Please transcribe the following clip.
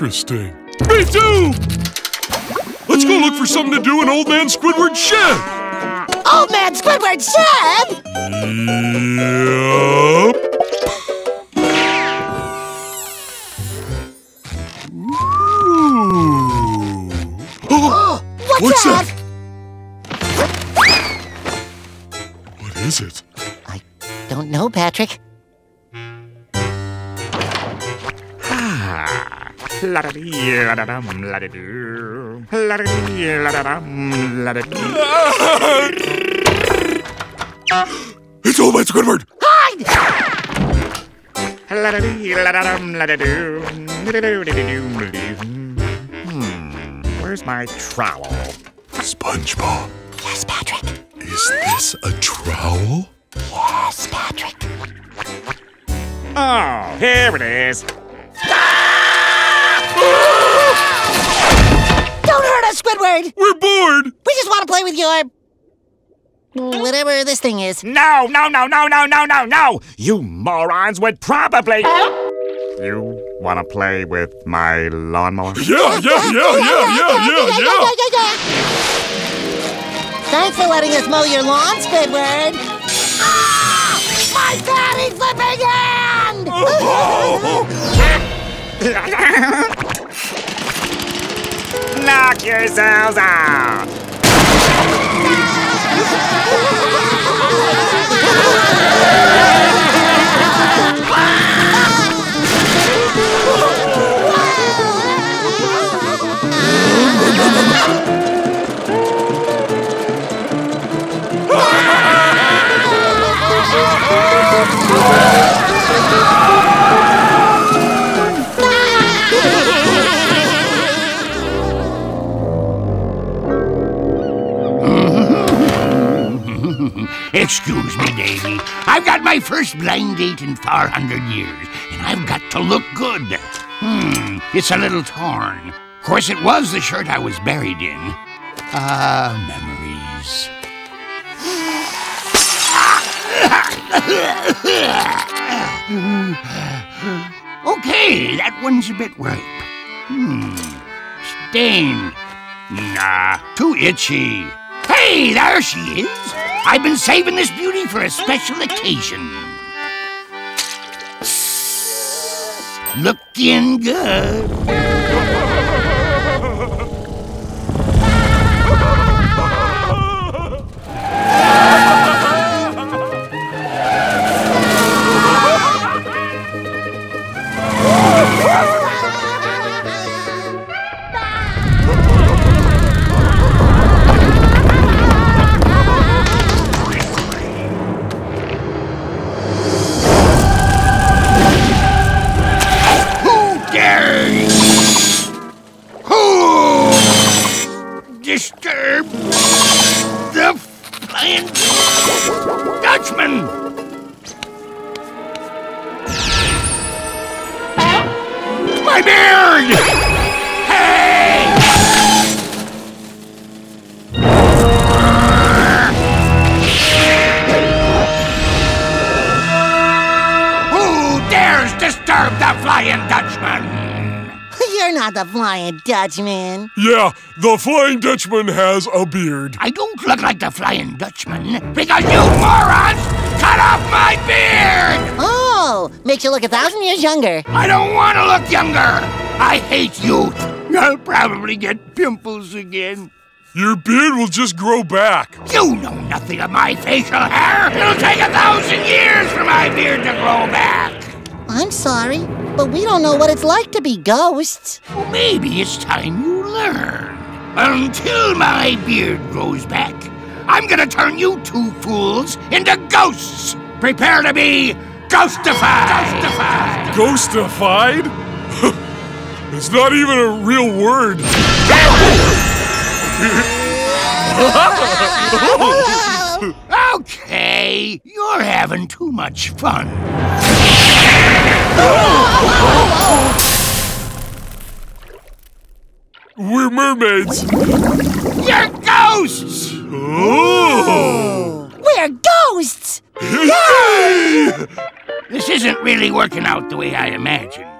Interesting. Me too! Let's go look for something to do in Old Man Squidward's shed! Old Man Squidward's shed? Yep. Ooh. Oh, What's, What's that? what is it? I don't know, Patrick. It's Old Man Squidward! Hmm, where's my trowel? SpongeBob, Yes, Patrick. is this a trowel? Yes, Patrick. Oh, here it is. Don't with your. whatever this thing is. No, no, no, no, no, no, no, no! You morons would probably. You want to play with my lawnmower? Yeah, yeah, yeah, yeah, yeah, yeah, yeah! yeah. Thanks for letting us mow your lawn, Squidward. Ah! My fatty flipping hand! Knock yourselves out! Excuse me, Davy. I've got my first blind date in 400 years, and I've got to look good. Hmm, it's a little torn. Of course, it was the shirt I was buried in. Ah, memories. okay, that one's a bit ripe. Hmm, stained. Nah, too itchy. Hey, there she is. I've been saving this beauty for a special occasion. Looking good. Disturb the flying Dutchman? My beard! Hey! Who dares disturb the Flying Dutchman? You're not the Flying Dutchman. Yeah, the Flying Dutchman has a beard. I don't look like the Flying Dutchman because you morons cut off my beard! Oh, makes you look a thousand years younger. I don't want to look younger! I hate youth! I'll probably get pimples again. Your beard will just grow back. You know nothing of my facial hair! It'll take a thousand years for my beard to grow back! I'm sorry, but we don't know what it's like to be ghosts. Well, maybe it's time you learn. Until my beard grows back, I'm gonna turn you two fools into ghosts! Prepare to be ghostified! Ghostified! Ghostified? it's not even a real word. Okay, you're having too much fun. We're mermaids. You're ghosts! Oh! We're ghosts! Yay! This isn't really working out the way I imagined.